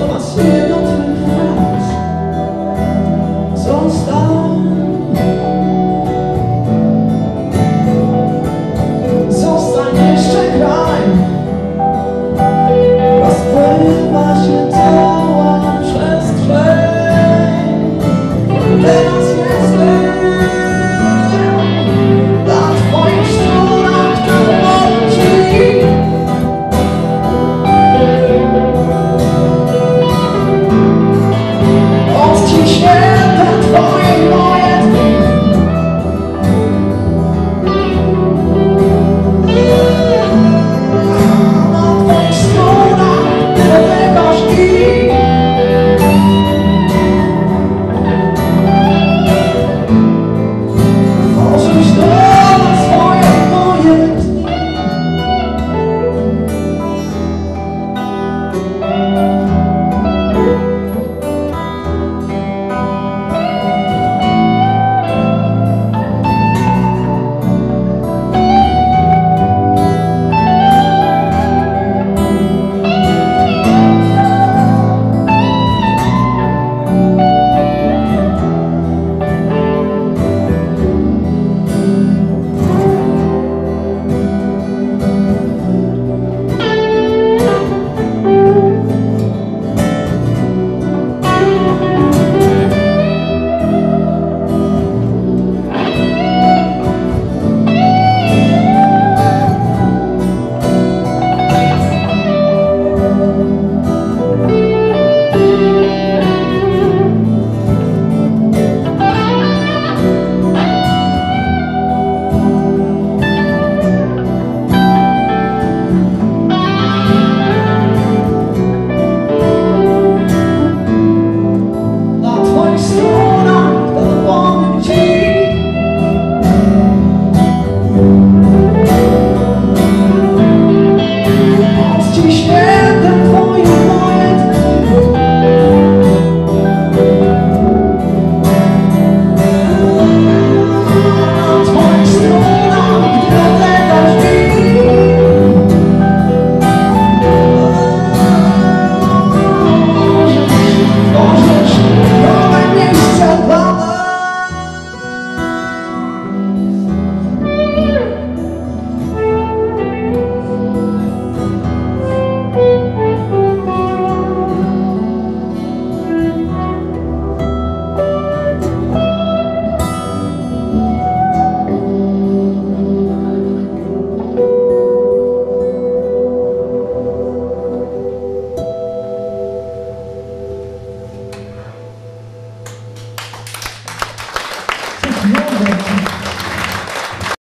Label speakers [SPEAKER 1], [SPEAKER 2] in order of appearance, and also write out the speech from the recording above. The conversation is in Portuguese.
[SPEAKER 1] Then